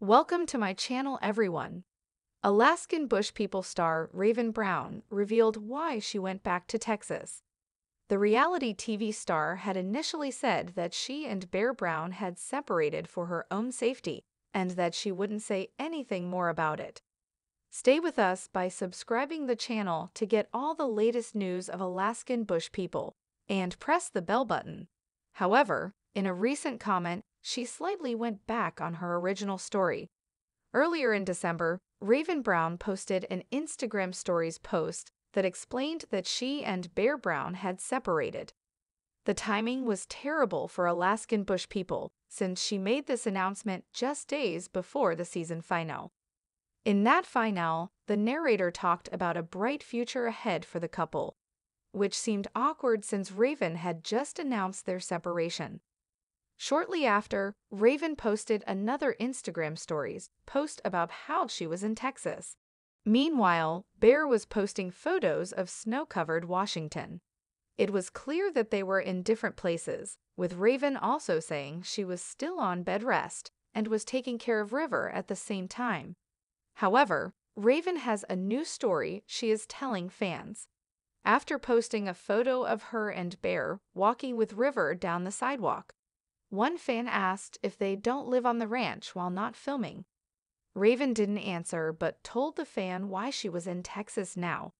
Welcome to my channel, everyone. Alaskan Bush People star Raiven Brown revealed why she went back to Texas. The reality TV star had initially said that she and Bear Brown had separated for her own safety and that she wouldn't say anything more about it. Stay with us by subscribing the channel to get all the latest news of Alaskan Bush People and press the bell button. However, in a recent comment, she slightly went back on her original story. Earlier in December, Raiven Brown posted an Instagram Stories post that explained that she and Bear Brown had separated. The timing was terrible for Alaskan Bush people since she made this announcement just days before the season finale. In that finale, the narrator talked about a bright future ahead for the couple, which seemed awkward since Raiven had just announced their separation. Shortly after, Raiven posted another Instagram stories post about how she was in Texas. Meanwhile, Bear was posting photos of snow-covered Washington. It was clear that they were in different places, with Raiven also saying she was still on bed rest and was taking care of River at the same time. However, Raiven has a new story she is telling fans. After posting a photo of her and Bear walking with River down the sidewalk, one fan asked if they don't live on the ranch while not filming. Raiven didn't answer but told the fan why she was in Texas now.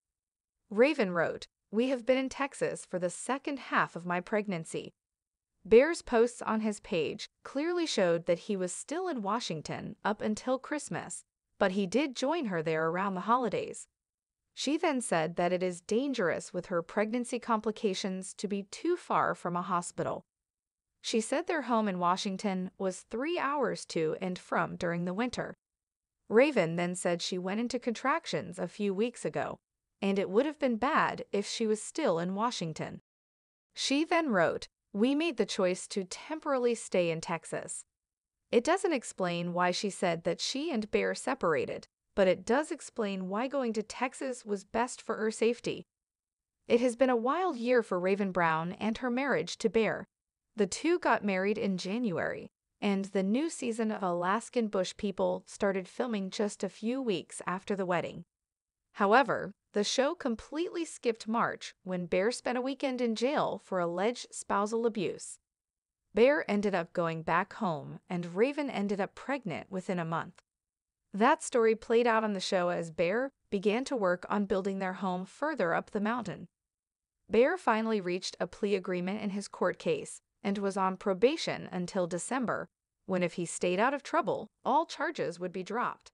Raiven wrote, We have been in Texas for the second half of my pregnancy. Bear's posts on his page clearly showed that he was still in Washington up until Christmas, but he did join her there around the holidays. She then said that it is dangerous with her pregnancy complications to be too far from a hospital. She said their home in Washington was three hours to and from during the winter. Raiven then said she went into contractions a few weeks ago, and it would have been bad if she was still in Washington. She then wrote, We made the choice to temporarily stay in Texas. It doesn't explain why she said that she and Bear separated, but it does explain why going to Texas was best for her safety. It has been a wild year for Raiven Brown and her marriage to Bear. The two got married in January, and the new season of Alaskan Bush People started filming just a few weeks after the wedding. However, the show completely skipped March when Bear spent a weekend in jail for alleged spousal abuse. Bear ended up going back home, and Raiven ended up pregnant within a month. That story played out on the show as Bear began to work on building their home further up the mountain. Bear finally reached a plea agreement in his court case, and was on probation until December, when if he stayed out of trouble, all charges would be dropped.